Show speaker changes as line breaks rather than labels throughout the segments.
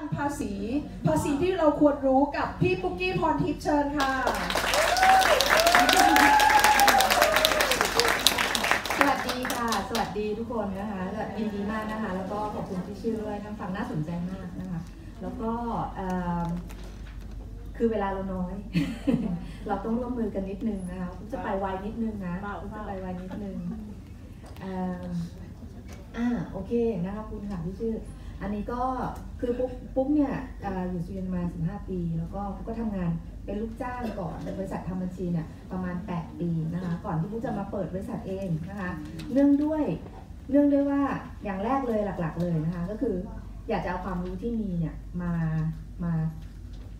งภาษี ภาษีที่เราควรรู้กับพี่ปุ๊กกี้พรทิพย์เชิญค่ะ
สวัสดีค่ะ สวัสดีทุกคนนะคะยินดีมากนะคะ แล้วก็ขอบคุณที่ชื่อด้วยทั้งฟังน่าสนใจมากนะคะ แล้วก็คือเวลาเราน้อย เราต้องร่วมมือกันนิดนึงนะคะจะไปไวนิดนึงนะจะไปไวนิดนึงเอิ่มอ่าโอเคนะคะคุณค่ะที่ชื่อ อันนี้ก็คือปุ๊กปุ๊กเนี่ยออยู่สวีเดนมา 15 ปี แล้วก็ปุ๊กก็ทำงานเป็นลูกจ้างก่อนในบริษัททำบัญชีเนี่ยประมาณ 8 ปีนะคะก่อนที่ปุ๊กจะมาเปิดบริษัทเองนะคะเนื่องด้วยเนื่องด้วยว่าอย่างแรกเลยหลักๆ เลยนะคะก็คืออยากจะเอาความรู้ที่มีเนี่ยมามา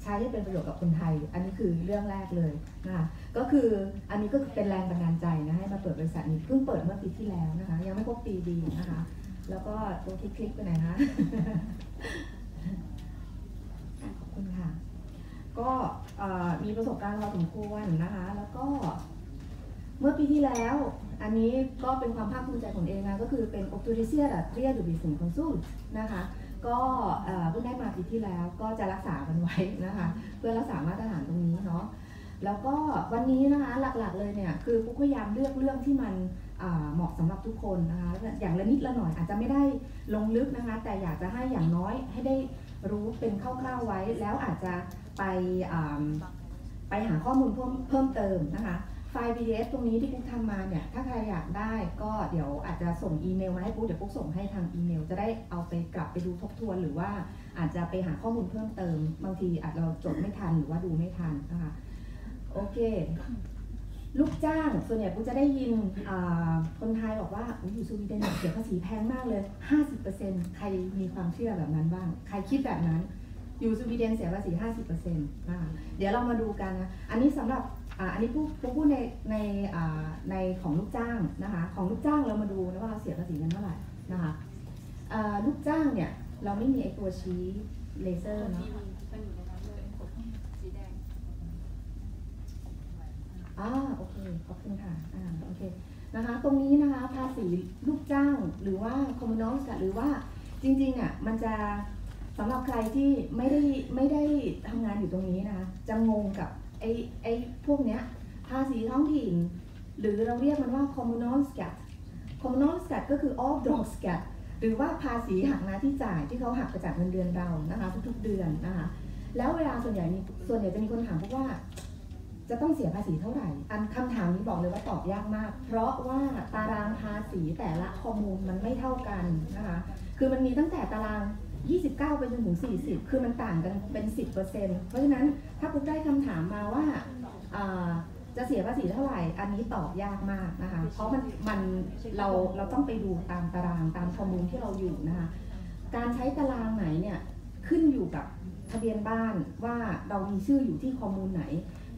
ใช้ให้เป็นประโยชน์กับคนไทย อันนี้คือเรื่องแรกเลยนะคะก็คืออันนี้ก็เป็นแรงบันดาลใจนะให้มาเปิดบริษัทนี้เพิ่งเปิดเมื่อปีที่แล้วนะคะยังไม่ครบปีดีนะคะ แล้วก็ตัวคลิกๆไปไหนนะขอบคุณค่ะ ก็มีประสบการณ์พอสมควรนะคะ แล้วก็เมื่อปีที่แล้ว อันนี้ก็เป็นความภาคภูมิใจของเองนะ ก็คือเป็น o c t o r i c i a d Tria du b i s n c o n s u l นะคะ ก็เพิ่งได้มาปีที่แล้วก็จะรักษากันไว้นะคะ เพื่อรักษามาตรฐานตรงนี้เนาะแล้วก็วันนี้นะคะหลักๆเลยเนี่ย คือปุ๊กพยายามเลือกเรื่องที่มัน เหมาะสำหรับทุกคนนะคะ อย่างละนิดละหน่อยอาจจะไม่ได้ลงลึกนะคะ แต่อยากจะให้อย่างน้อยให้ได้รู้เป็นคร่าวๆไว้ แล้วอาจจะไปไปหาข้อมูลเพิ่มเพิ่มเติมนะคะไฟล์ PDF ตรงนี้ที่ปุ๊กทำมาเนี่ย ถ้าใครอยากได้ก็เดี๋ยวอาจจะส่งอีเมลมาให้ปุ๊กเดี๋ยวปุ๊กส่งให้ทางอีเมล จะได้เอาไปกลับไปดูทบทวน หรือว่าอาจจะไปหาข้อมูลเพิ่มเติม บางทีอาจจะเราจดไม่ทันหรือว่าดูไม่ทันนะคะ โอเค ลูกจ้าง ส่วนใหญ่ปุ๊กจะได้ยินคนไทยบอกว่าอยู่สวีเดนเนี่ยเสียภาษีแพงมากเลย 50%ใครมีความเชื่อแบบนั้นบ้าง ใครคิดแบบนั้น อยู่สวีเดนเสียภาษี 50%นะคะเดี๋ยวเรามาดูกันนะ อันนี้สำหรับอันนี้พูดพูดในในในของลูกจ้างนะคะ ของลูกจ้างเรามาดูนะว่าเราเสียภาษีกันเท่าไหร่นะคะลูกจ้างเนี่ยเราไม่มีไอตัวชี้เลเซอร์เนาะ อ่าโอเคขอบคุณค่ะอ่าโอเคนะคะตรงนี้นะคะภาษีลูกจ้างหรือว่าคอมมูนอลหรือว่าจริงๆอะมันจะสำหรับใครที่ไม่ได้ไม่ได้ทำงานอยู่ตรงนี้นะคะจะงงกับไอ้ไอ้พวกเนี้ยภาษีท้องถิ่น หรือเราเรียกมันว่า communal skat communal skat ก็คือ off dog skat หรือว่าภาษีหักหน้าที่จ่ายที่เขาหักไปจากเงินเดือนเรานะคะทุกๆเดือนนะคะแล้วเวลาส่วนใหญ่มีส่วนใหญ่จะมีคนถามพวกว่า จะต้องเสียภาษีเท่าไหร่ อันคำถามนี้บอกเลยว่าตอบยากมาก เพราะว่าตารางภาษีแต่ละข้อมูลมันไม่เท่ากันนะคะ คือมันมีตั้งแต่ตาราง 29 ไปจนถึง 40 คือมันต่างกันเป็น 10%เพราะฉะนั้นถ้าปุ๊กได้คำถามมาว่าอ่าจะเสียภาษีเท่าไหร่ อันนี้ตอบยากมากนะคะ เพราะมันมันเราเราต้องไปดูตามตารางตาม kommun ที่เราอยู่นะคะ การใช้ตารางไหนเนี่ยขึ้นอยู่กับ ทะเบียนบ้านว่าเรามีชื่ออยู่ที่ kommun ไหน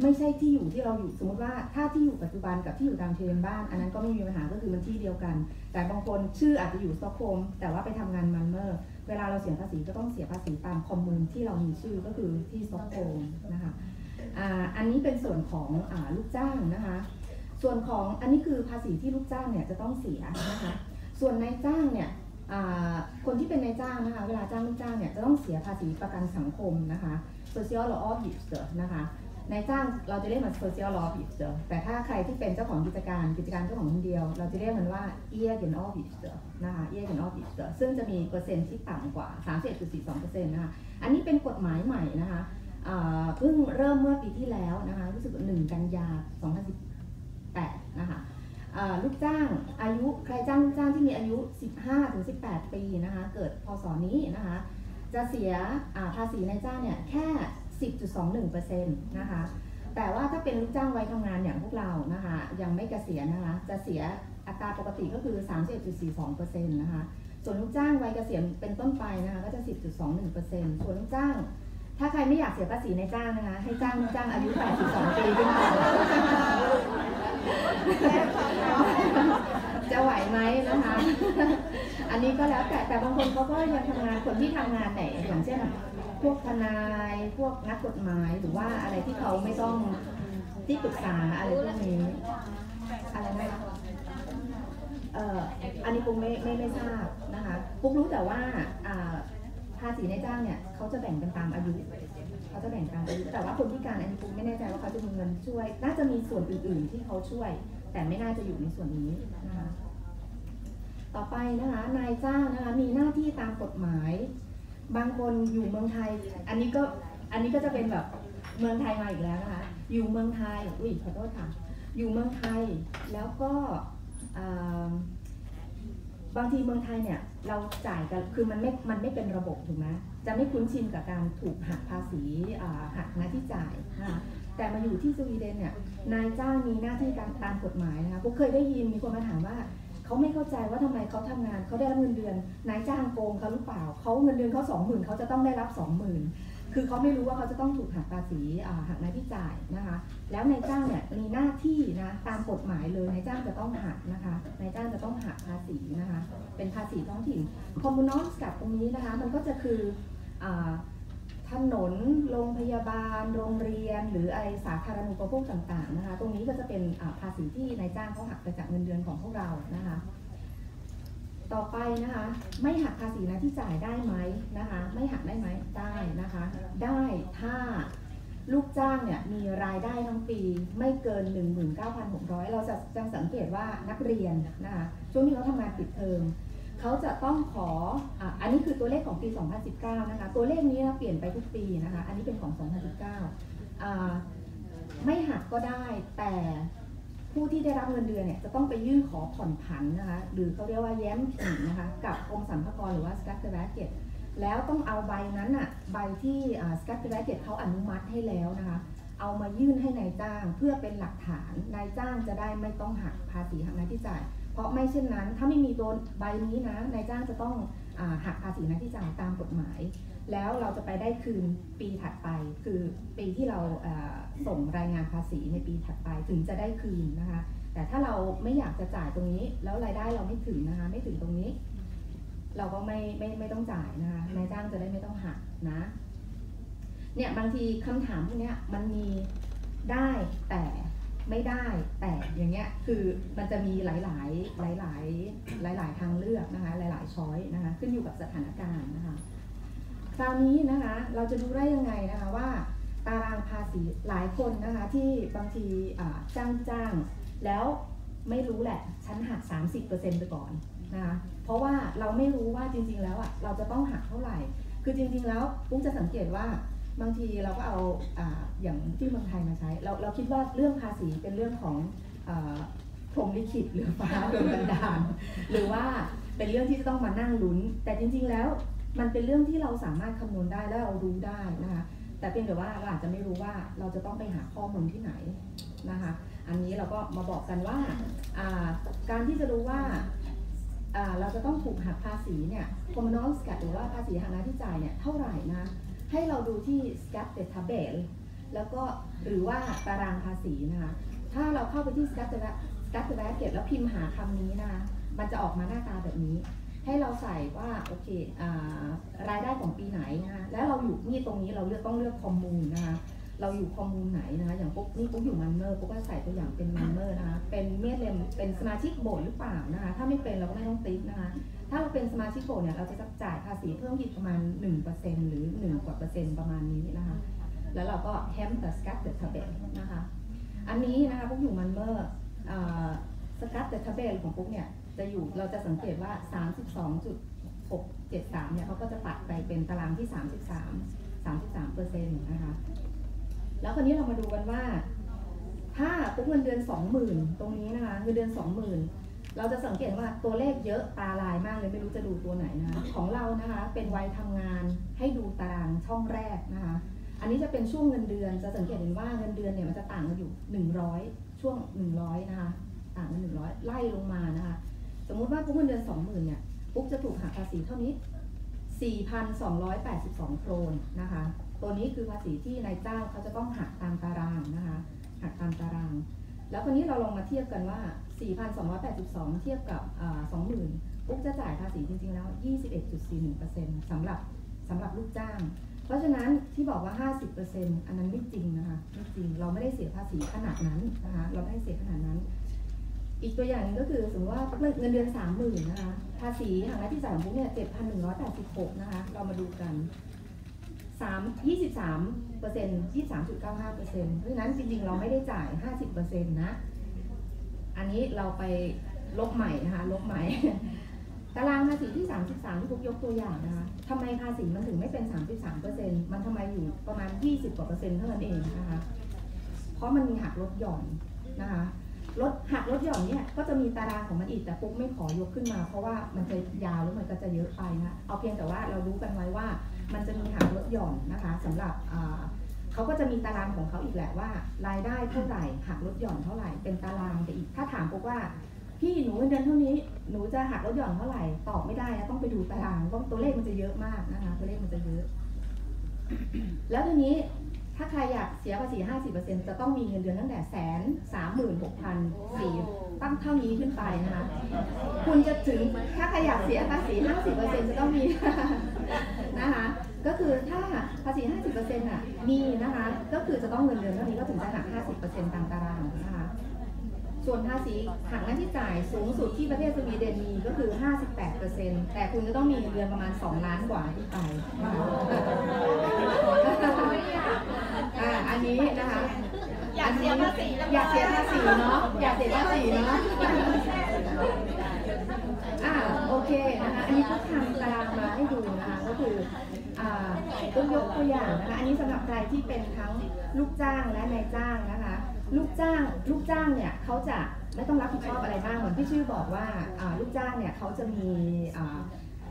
ไม่ใช่ที่อยู่ที่เราอยู่สมมติว่าถ้าที่อยู่ปัจจุบันกับที่อยู่ตามทะเบียนบ้าน อันนั้นก็ไม่มีปัญหาก็คือมันที่เดียวกัน แต่บางคนชื่ออาจจะอยู่สตอกโฮล์มแต่ว่าไปทำงานมันเมอร์เวลาเราเสียภาษีก็ต้องเสียภาษีตามคอมมูนที่เรามีชื่อก็คือที่สต็อกโฮมนะคะอันนี้เป็นส่วนของอลูกจ้างนะคะ ส่วนของอันนี้คือภาษีที่ลูกจ้างเนี่ยจะต้องเสียนะคะ ส่วนนายจ้างเนี่ย คนที่เป็นนายจ้างนะคะเวลาจ้างลูกจ้างเนี่ยจะต้องเสียภาษีประกันสังคมนะคะ social law office นะคะนายจ้างเราจะเรียกมัน social law office แต่ถ้าใครที่เป็นเจ้าของกิจการกิจการเจ้าของคนเดียว เราจะเรียกมันว่า e a g e n office นะคะ e a g e n office ซึ่งจะมีเปอร์เซ็นต์ที่ต่ำกว่า 31.42%นะคะอันนี้เป็นกฎหมายใหม่นะคะเพิ่งเริ่มเมื่อปีที่แล้วนะคะรู้สึก1กันยา2018นะคะ ลูกจ้างอายุใครจ้างลูกจ้างที่มีอายุ 15-18 ปีนะคะเกิดพศนี้นะคะจะเสียภาษีนายจ้างเนี่ยแค่ 10.21%นะคะแต่ว่าถ้าเป็นลูกจ้างวัยทำงานอย่างพวกเรานะคะยังไม่เกษียณนะคะจะเสียอัตราปกติก็คือ 31.42%นะคะส่วนลูกจ้างวัยเกษียณเป็นต้นไปนะคะก็จะ 10.21%ส่วนลูกจ้าง ถ้าใครไม่อยากเสียภาษีในจ้างนะคะ ให้จ้างลูกจ้างอายุ82ปีขึ้นไปจะไหวไหมนะคะ อันนี้ก็แล้วแต่แต่บางคนเขาก็ยังทำงานคนที่ทำงานไหนอย่างเช่นพวกทนายพวกนักกฎหมายหรือว่าอะไรที่เขาไม่ต้องที่ปรึกษาอะไรพวกนี้อะไรนะคะเอ่ออันนี้ปุ๊กไม่ไม่ไม่ทราบนะคะปุ๊กรู้แต่ว่าอ่า ภาษีนายจ้างเนี่ยเขาจะแบ่งกันตามอายุเขาจะแบ่งตามอายุแต่ว่าคนพิการอันนี้ปุ๊ไม่แน่ใจว่าเขาจะมีเงินช่วย น่าจะมีส่วนอื่น ๆ ที่เขาช่วย แต่ไม่น่าจะอยู่ในส่วนนี้นะคะต่อไปนะคะนายจ้างนะคะมีหน้าที่ตามกฎหมาย บางคนอยู่เมืองไทย อันนี้ก็อันนี้ก็จะเป็นแบบเมืองไทยมาอีกแล้วนะคะอยู่เมืองไทยอุ้ยขอโทษค่ะอยู่เมืองไทยแล้วก็ บางทีเมืองไทยเนี่ยเราจ่ายกันคือมันไม่มันไม่เป็นระบบถูกไหมจะไม่คุ้นชินกับการถูกหักภาษีอ่าหักหน้าที่จ่ายนะคะแต่มาอยู่ที่สวีเดนเนี่ยนายจ้างมีหน้าที่การตามกฎหมายนะคะพวกเคยได้ยินมีคนมาถามว่าเขาไม่เข้าใจว่าทำไมเขาทำงานเขาได้รับเงินเดือน นายจ้างโกงเขาหรือเปล่าเขาเงินเดือนเขาสองหมื่นเขาจะต้องได้รับสองหมื่น คือเขาไม่รู้ว่าเขาจะต้องถูกหักภาษีหักหน้าที่จ่ายนะคะ แล้วนายจ้างเนี่ยมีหน้าที่นะตามกฎหมายเลยนายจ้างจะต้องหักนะคะนายจ้างจะต้องหักภาษีนะคะ เป็นภาษีท้องถิ่นคอมมูนอลสกับตรงนี้นะคะ มันก็จะคืออถนนโรงพยาบาล โรงเรียน หรืออะไรสาธารณูปโภคต่างๆนะคะ ตรงนี้ก็จะเป็นภาษีที่นายจ้างเขาหักไปจากเงินเดือนของพวกเรานะคะ ต่อไปนะคะ ไม่หักภาษีนะที่จ่ายได้ไหมนะคะ ไม่หักได้ไหมได้นะคะ ได้ถ้าลูกจ้างเนี่ยมีรายได้ทั้งปีไม่เกิน 19,600 เราจะจะสังเกตว่านักเรียนนะคะช่วงที่เขาทำงานปิดเทอมเขาจะต้องขอออันนี้คือตัวเลขของปี 2019 นะคะ ตัวเลขนี้เปลี่ยนไปทุกปีนะคะ อันนี้เป็นของ 2019อ่าไม่หักก็ได้แต่ ผู้ที่ได้รับเงินเดือนเนี่ยจะต้องไปยื่นขอผ่อนผันนะคะ หรือเขาเรียกว่า jämkning นะคะ กับกรมสรรพากรหรือว่า Skatteverket แล้วต้องเอาใบนั้นอะใบที่ Skatteverket เขาอนุมัติให้แล้วนะคะ เอามายื่นให้นายจ้างเพื่อเป็นหลักฐาน นายจ้างจะได้ไม่ต้องหักภาษีหักหน้าที่จ่าย เพราะไม่เช่นนั้น ถ้าไม่มีตัวใบนี้นะนายจ้างจะต้องอหักภาษีหน้าที่จ่ายตามกฎหมาย แล้วเราจะไปได้คืนปีถัดไป คือปีที่เราส่งรายงานภาษีในปีถัดไปถึงจะได้คืนนะคะ แต่ถ้าเราไม่อยากจะจ่ายตรงนี้ แล้วรายได้เราไม่ถึงนะคะไม่ถึงตรงนี้ เราก็ไม่ไม่ไม่ต้องจ่ายนะคะนายจ้างจะได้ไม่ต้องหักนะเนี่ยบางทีคำถามพวกเนี้ยมันมีได้แต่ไม่ได้แต่อย่างเงี้ยคือมันจะมีหลายๆหลายๆหลายทางเลือกนะคะหลายๆช้อยนะคะขึ้นอยู่กับสถานการณ์นะคะ คราวนี้นะคะเราจะดูได้ยังไงนะคะว่า ตารางภาษีหลายคนนะคะที่บางทีจ้างจ้างแล้วไม่รู้แหละฉันหัก 30%ไปก่อนนะคะเพราะว่าเราไม่รู้ว่าจริงๆแล้วอะเราจะต้องหักเท่าไหร่ คือจริงๆแล้วปุ๊กจะสังเกตว่าบางทีเราก็เอาอาอย่างที่เมืองไทยมาใช้ เราเราคิดว่าเรื่องภาษีเป็นเรื่องของอพรมลิขิตหรือฟ้าโดนบันดาลหรือว่าเป็นเรื่องที่จะต้องมานั่งลุ้น แต่จริงๆแล้ว มันเป็นเรื่องที่เราสามารถคำนวณได้และเรารู้ได้นะคะ แต่เพียงแต่ว่าเราอาจจะไม่รู้ว่าเราจะต้องไปหาข้อมูลที่ไหนนะคะ อันนี้เราก็มาบอกกันว่าการที่จะรู้ว่าเราจะต้องถูกหักภาษีเนี่ย communal scat หรือว่าภาษีหักหน้าที่จ่ายเนี่ยเท่าไหร่นะ ให้เราดูที่ scat the table แล้วก็หรือว่าตารางภาษีนะคะ ถ้าเราเข้าไปที่ scat the scat the bracket แล้วพิมพ์หาคำนี้นะคะ มันจะออกมาหน้าตาแบบนี้ ให้เราใส่ว่าโอเคอารายได้ของปีไหนนะคะแล้วเราอยู่นี่ตรงนี้เราเลือกต้องเลือก kommun นะคะเราอยู่ kommun ไหนนะคะอย่างปุ๊กนี่ปุ๊กอยู่มันเมอร์ปุ๊กก็ใส่ตัวอย่างเป็นมันเมอร์นะคะเป็น medlem เป็นสมาชิกโบสถ์หรือเปล่านะคะถ้าไม่เป็นเราก็ไม่ต้องติ๊กนะคะถ้าเราเป็นสมาชิกโบสถ์เนี่ยเราจะจ่ายภาษีเพิ่มอีกประมาณ 1%หรือ1กว่าเปอร์เซ็นต์ประมาณนี้นะคะแล้วเราก็ hämta skattetabell นะคะอันนี้นะคะปุ๊กอยู่มัลเมอ skattetabell ของปุ๊กเนี่ย จะอยู่เราจะสังเกตว่า 32.673 เนี่ยเขาก็จะตัดไปเป็นตารางที่ 33 33เปอร์เซ็นต์นะคะ แล้วคราวนี้เรามาดูกันว่า ถ้าปุ๊กเงินเดือน 20,000 ตรงนี้นะคะเงินเดือน 20,000 เราจะสังเกตว่าตัวเลขเยอะตาลายมากเลยไม่รู้จะดูตัวไหนนะคะของเรานะคะเป็นวัยทำงานให้ดูตารางช่องแรกนะคะอันนี้จะเป็นช่วงเงินเดือนจะสังเกตเห็นว่าเงินเดือนเนี่ยมันจะต่างกันอยู่ 100 ช่วง 100 นะคะต่างกัน 100 ไล่ลงมานะคะ มมุติว่าปุ๊กเงินเดือน20,000เนี่ยปุ๊กจะถูกหักภาษีเท่านี้ 4,282 โครนนะคะ ตัวนี้คือภาษีที่นายจ้างเขาจะต้องหักตามตารางนะคะหักตามตาราง แล้วคนนี้เราลองมาเทียบกันว่า 4,282 เทียบกับ20,000ปุ๊กจะจ่ายภาษีจริงๆแล้ว 21.41%สำหรับสำหรับลูกจ้าง เพราะฉะนั้นที่บอกว่า 50%อันนั้นไม่จริงนะคะไม่จริงเราไม่ได้เสียภาษีขนาดนั้นนะคะเราไม่ได้เสียขนาดนั้น อีกตัวอย่างหนึงก็คือสมมติว่าเงินเดือนสามหมื่นนะคะ ภาษีหักหน้าที่จ่ายของปุ๊กเนี่ยเจ็ดพันหนึ่งร้อยแปดสิบหกนะคะ เรามาดูกันสามยี่สิบสามเปอร์เซ็นต์ยี่สามจุดเก้าห้าเปอร์เซ็นต์เพราะฉะนั้นจริงๆ เราไม่ได้จ่ายห้าสิบเปอร์เซ็นต์นะ อันนี้เราไปลบใหม่นะคะ ลบใหม่ ตารางภาษีที่ 33 ที่พวกยกตัวอย่างนะคะทำไมภาษีมันถึงไม่เป็น 33เปอร์เซ็นต์มันทำไมอยู่ประมาณ 20กว่าเปอร์เซ็นต์เท่านั้นเองนะคะ เพราะมันมีหักลดหย่อนนะคะ ลดหักลดหย่อนเนี่ยก็จะมีตารางของมันอีกแต่ปุ๊กไม่ขอยกขึ้นมา เพราะว่ามันจะยาวแล้วมันก็จะเยอะไปนะเอาเพียงแต่ว่าเรารู้กันไว้ว่า มันจะมีหักลดหย่อนนะคะสำหรับเขาก็จะมีตารางของเขาอีกแหละว่า รายได้เท่าไหร่หักลดหย่อนเท่าไหร่เป็นตารางไปอีกถ้าถามปุ๊กว่าพี่หนูเงินเดือนเท่านี้หนูจะหักลดหย่อนเท่าไหร่ตอบไม่ได้นะต้องไปดูตารางเพราะตัวเลขมันจะเยอะมากนะคะตัวเลขมันจะเยอะ แล้วทีนี้ ถ้าใครอยากเสียภาษี 50%จะต้องมีเงินเดือนตั้งแต่แสนสามหมื่นหกพันสี่ตั้งเท่านี้ขึ้นไปนะคะ คุณจะถึง ถ้าใครอยากเสียภาษี 50%จะต้องมีนะคะ ก็คือถ้าภาษี 50%อะ มีนะคะ ก็คือจะต้องเงินเดือนเท่านี้ก็ถึงจะหัก50%ตามตารางนะคะ ส่วนภาษีหักหน้าที่จ่ายสูงสุดที่ประเทศสวีเดนมีก็คือ 58%แต่คุณจะต้องมีเงินเดือนประมาณ 2 ล้านกว่าขึ้นไปอ่าอันนี้นะคะ
อยากเสียภาษีแล้ว
อยากเสียภาษีเนาะอยากเสียภาษีเนาะอ่าโอเคนะคะอันนี้ก็ทำตารางมาให้ดูนะคะก็คืออ่าต้องยกตัวอย่างนะคะอันนี้สำหรับใครที่เป็นทั้งลูกจ้างและนายจ้างนะคะ ลูกจ้างลูกจ้างเนี่ยเขาจะไม่ต้องรับผิดชอบอะไรมากเหมือนที่ชื่อบอกว่าลูกจ้างเนี่ยเขาจะมี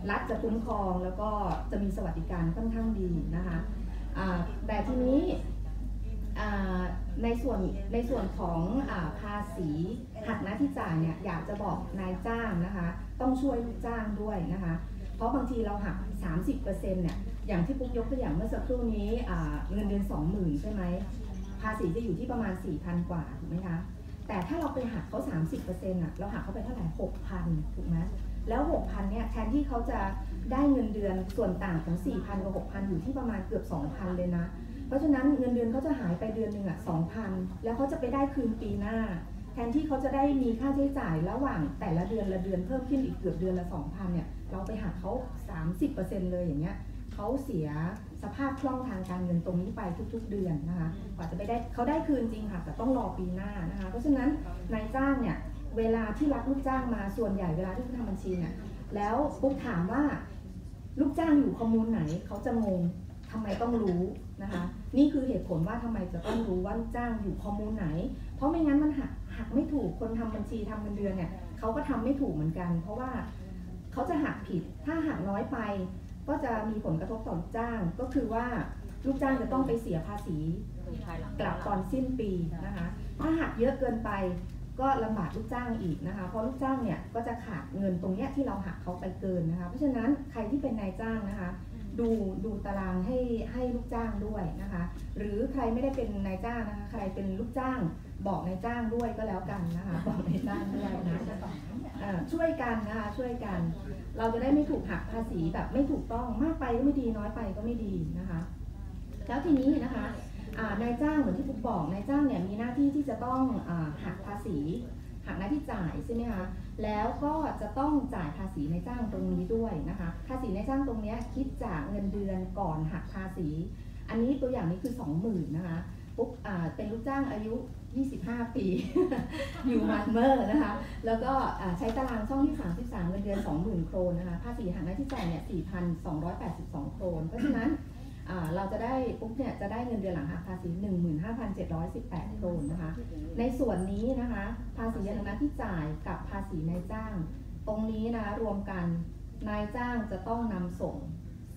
รัฐจะคุ้มครองแล้วก็จะมีสวัสดิการค่อนข้างดีนะคะแต่ทีนี้ในส่วนในส่วนของอภาษีหักหน้าที่จ่ายเนี่ยอยากจะบอกนายจ้างนะคะ ต้องช่วยลูกจ้างด้วยนะคะ เพราะบางทีเราหัก 30%เนี่ยอย่างที่ปุ๊กยกตัวอย่างเมื่อสักครู่นี้เงินเดือน 20,000 ใช่ไหม ภาษีจะอยู่ที่ประมาณ 4,000 กว่าถูกไหมคะแต่ถ้าเราไปหักเขา 30%อะเราหักเขาไปเท่าไหร่ 6,000 ถูกไหมแล้ว 6,000 เนี่ยแทนที่เขาจะได้เงินเดือนส่วนต่างของ 4,000 กับ 6,000 อยู่ที่ประมาณเกือบ 2,000 เลยนะ เพราะฉะนั้นเงินเดือนเขาจะหายไปเดือนหนึ่งอะสองพันแล้วเขาจะไปได้คืนปีหน้า แทนที่เขาจะได้มีค่าใช้จ่ายระหว่างแต่ละเดือนละเดือนเพิ่มขึ้นอีกเกือบเดือนละสองพันเนี่ย เราไปหักเขา 30%เลยอย่างเงี้ยเขาเสีย สภาพคล่องทางการเงินตรงนี้ไปทุก ๆ เดือนนะคะกว่าจะไปได้เขาได้คืนจริงค่ะ แต่ต้องรอปีหน้านะคะ เพราะฉะนั้นนายจ้างเนี่ยเวลาที่รับลูกจ้างมาส่วนใหญ่เวลาที่เขาทำบัญชีเนี่ยแล้วปุ๊บถามว่าลูกจ้างอยู่คอมมูนไหนเขาจะงงทำไมต้องรู้นะคะ นี่คือเหตุผลว่าทำไมจะต้องรู้ว่าลูกจ้างอยู่คอมมูนไหน เพราะไม่งั้นมันหักหักไม่ถูกคนทำบัญชีทำเงินเดือนเนี่ยเขาก็ทำไม่ถูกเหมือนกัน เพราะว่าเขาจะหักผิดถ้าหักน้อยไป ก็จะมีผลกระทบต่อลูกจ้าง ก็คือว่าลูกจ้างจะต้องไปเสียภาษีกลับตอนสิ้นปีนะคะ ถ้าหักเยอะเกินไปก็ลำบากลูกจ้างอีกนะคะ เพราะลูกจ้างเนี่ยก็จะขาดเงินตรงเนี้ยที่เราหักเขาไปเกินนะคะ เพราะฉะนั้นใครที่เป็นนายจ้างนะคะ ดูดูตารางให้ให้ลูกจ้างด้วยนะคะ หรือใครไม่ได้เป็นนายจ้างนะคะ ใครเป็นลูกจ้าง บอกนายจ้างด้วยก็แล้วกันนะคะบอกนายจ้างด้วยนะอ่าช่วยกันนะคะช่วยกัน เราจะได้ไม่ถูกหักภาษีแบบไม่ถูกต้องมากไปก็ไม่ดีน้อยไปก็ไม่ดีนะคะ แล้วทีนี้นะคะอ่านายจ้างเหมือนที่ปุ๊กบอกนายจ้างเนี่ยมีหน้าที่ที่จะต้องอาหักภาษีหักหน้าที่จ่ายใช่ไหมคะแล้วก็จะต้องจ่ายภาษีนายจ้างตรงนี้ด้วยนะคะ ภาษีนายจ้างตรงเนี้ยคิดจากเงินเดือนก่อนหักภาษี อันนี้ตัวอย่างนี้คือ 20,000นะคะปุ๊กอ่าเป็นลูกจ้างอายุ 25 ปี อยู่มาเมอร์นะคะ แล้วก็ใช้ตารางช่องที่ 33 เงินเดือน 20,000 โครนนะคะ ภาษีหักหน้าที่จ่ายเนี่ย 4,282 โครน เพราะฉะนั้นเราจะได้ปุ๊บเนี่ยจะได้เงินเดือนหลังหักภาษี 15,718 โครนนะคะ ในส่วนนี้นะคะ ภาษีหักหน้าที่จ่ายกับภาษีนายจ้าง ตรงนี้นะรวมกันนายจ้างจะต้องนำส่ง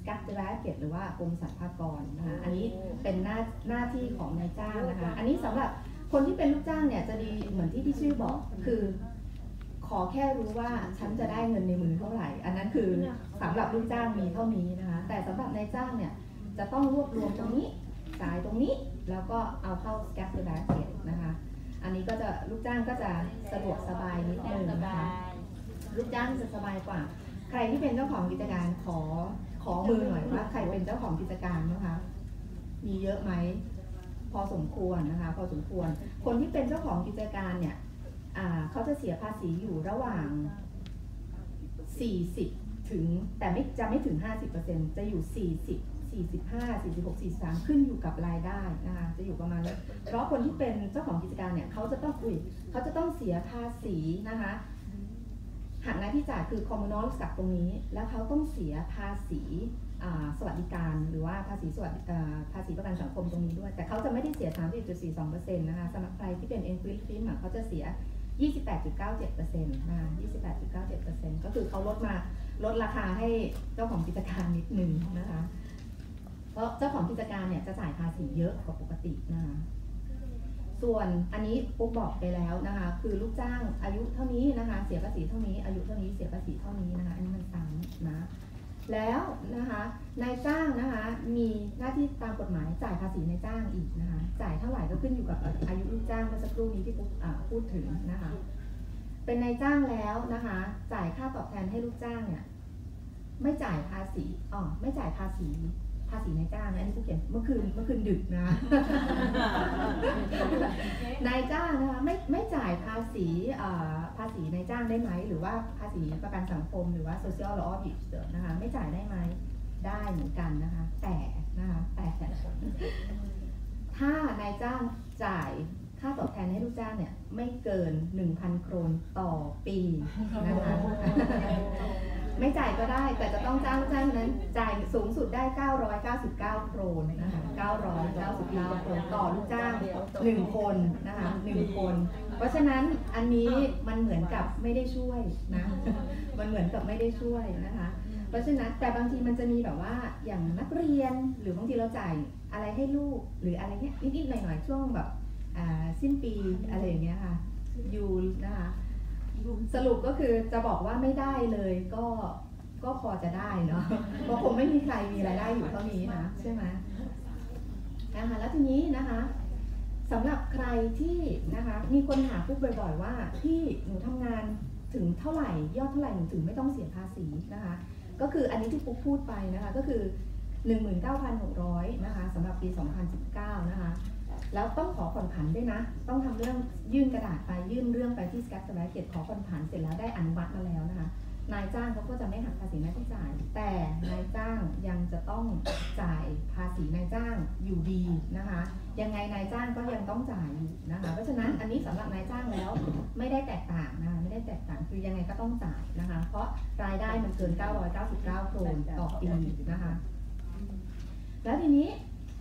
กัตเตอร์เกตหรือว่ากรมสรรพากรนะคะ อันนี้เป็นหน้าหน้าที่ของนายจ้างนะคะ อันนี้สำหรับ คนที่เป็นลูกจ้างเนี่ยจะดีเหมือนที่พี่ชื่อบอกคือ ขอแค่รู้ว่าฉันจะได้เงินในมือเท่าไหร่ อันนั้นคือสำหรับลูกจ้างมีเท่านี้นะคะ แต่สำหรับนายจ้างเนี่ยจะต้องรวบรวมตรงนี้จ่ายตรงนี้แล้วก็เอาเข้า s c a t t e r basket นะคะ อันนี้ก็จะลูกจ้างก็จะสะดวกสบายนิดนึงนะคะลูกจ้างจะสบายกว่า ใครที่เป็นเจ้าของกิจการขอขอมือหน่อยว่าใครเป็นเจ้าของกิจการนะคะ มีเยอะไหม พอสมควรนะคะพอสมควร คนที่เป็นเจ้าของกิจการเนี่ยเขาจะเสียภาษีอยู่ระหว่าง 40 ถึงแต่ไม่จะไม่ถึง 50%จะอยู่ 40 45 46 43 ขึ้นอยู่กับรายได้นะคะจะอยู่ประมาณนี้เพราะคนที่เป็นเจ้าของกิจการเนี่ยเขาจะต้องอุ้ยเขาจะต้องเสียภาษีนะคะหักหน้าที่จ่ายคือ communal กับตรงนี้ แล้วเขาต้องเสียภาษี สวัสดิการหรือว่าภาษีสวัสดิภาษีประกันสังคมตรงนี้ด้วย แต่เขาจะไม่ได้เสีย 31.42%นะคะสำหรับใครที่เป็น e n q u i r i m เขาจะเสีย 28.97%นะ28.97%ก็คือเขาลดมาลดราคาให้เจ้าของกิจการนิดนึงนะคะเพราะเจ้าของกิจการเนี่ยจะจ่ายภาษีเยอะกว่าปกตินะคะส่วนอันนี้ปุ๊กบอกไปแล้วนะคะ คือลูกจ้างอายุเท่านี้นะคะ เสียภาษีเท่านี้อายุเท่านี้เสียภาษีเท่านี้นะคะ อันนี้มันซ้ำนะ แล้วนะคะนายจ้างนะคะมีหน้าที่ตามกฎหมายจ่ายภาษีนายจ้างอีกนะคะจ่ายเท่าไหร่ก็ขึ้นอยู่กับอายุลูกจ้างเมื่อสักครู่นี้ที่ปุ๊บพูดถึงนะคะเป็นนายจ้างแล้วนะคะจ่ายค่าตอบแทนให้ลูกจ้างเนี่ยไม่จ่ายภาษีอ๋อไม่จ่ายภาษีาษีนายจ้างนะอันนี้ผู้เขียนเมื่อคืนเมื่อคืนดึกนะนายจ้างนะคะไม่ไม่จ่ายภาษีอ่าภาษีนายจ้างได้ไหม หรือว่าภาษีประกันสังคมหรือว่า social law audit นะคะไม่จ่ายได้ไหมได้เหมือนกันนะคะ แต่นะคะแต่ถ้านายจ้างจ่ายค่าตอบแทนให้ลูกจ้างเนี่ยไม่เกิน 1,000 โครนต่อปีนะคะ ไม่จ่ายก็ได้แต่จะต้องจ้างลูกจ้างนั้นจ่ายสูงสุดได้ 999 โครนนะคะ999 โครนต่อลูกจ้าง 1 คนนะคะ1คน เพราะฉะนั้นอันนี้มันเหมือนกับไม่ได้ช่วยนะ มันเหมือนกับไม่ได้ช่วยนะคะ เพราะฉะนั้นแต่บางทีมันจะมีแบบว่าอย่างนักเรียนหรือบางทีเราจ่ายอะไรให้ลูก หรืออะไรเงี้ยนิดๆหน่อยๆช่วงแบบสิ้นปีอะไรอย่างเงี้ยค่ะอยู่นะคะ สรุปก็คือจะบอกว่าไม่ได้เลยก็ก็พอจะได้เนาะเพราะคงไม่มีใครมีรายได้อยู่เท่านี้นะใช่ไหมนะคะแล้วทีนี้นะคะสำหรับใครที่นะคะมีคนถามปุ๊บบ่อย ๆ ว่าพี่หนูทำงานถึงเท่าไหร่ยอดเท่าไหร่หนูถึงไม่ต้องเสียภาษีนะคะก็คืออันนี้ที่ปุ๊กพูดไปนะคะก็คือ 19,600นะคะสำหรับปี 2019 นะคะ แล้วต้องขอผ่อนผันด้วยนะ ต้องทำเรื่องยื่นกระดาษไปยื่นเรื่องไปที่สแกตสแลเกตขอผ่อนผันเสร็จแล้วได้อนุมัติมาแล้วนะคะ นายจ้างเขาก็จะไม่หักภาษีนาที่จ่าย แต่นายจ้างยังจะต้องจ่ายภาษีนายจ้างอยู่ดีนะคะ ยังไงนายจ้างก็ยังต้องจ่ายอยู่นะคะ เพราะฉะนั้นอันนี้สำหรับนายจ้างแล้วไม่ได้แตกต่างนะคะไม่ได้แตกต่างคือยังไงก็ต้องจ่ายนะคะ เพราะรายได้มันเกิน 999โครนต่อปีนะคะ แล้วทีนี้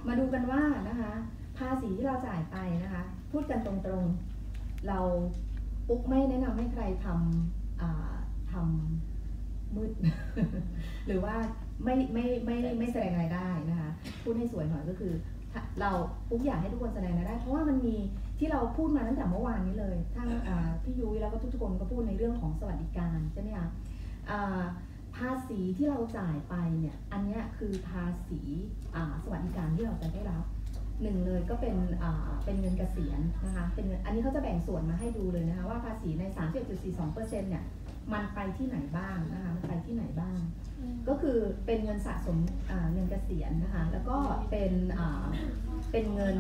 มาดูกันว่านะคะ ภาษีที่เราจ่ายไปนะคะ พูดกันตรงๆ เราปุ๊กไม่แนะนำให้ใครทำอ่าทำมืด หรือว่าไม่ไม่ไม่ไม่แสดงรายได้นะคะ พูดให้สวยหน่อยก็คือเราปุ๊กอยากให้ทุกคนแสดงรายได้ เพราะว่ามันมีที่เราพูดมาตั้งแต่เมื่อวานนี้เลยทั้งพี่ยุ้ยแล้วก็ทุกๆคนก็พูดในเรื่องของสวัสดิการใช่ไหมคะภาษีที่เราจ่ายไปเนี่ยอันเนี้ยคือภาษีสวัสดิการที่เราจะได้รับ หนึ่งเลยก็เป็นอ่าเป็นเงินเกษียณนะคะเป็นเงินอันนี้เขาจะแบ่งส่วนมาให้ดูเลยนะคะว่าภาษีใน 31.42%เนี่ยมันไปที่ไหนบ้างนะคะมันไปที่ไหนบ้าง ก็คือเป็นเงินสะสมอ่าเงินเกษียณนะคะแล้วก็เป็นอ่าเป็นเงิน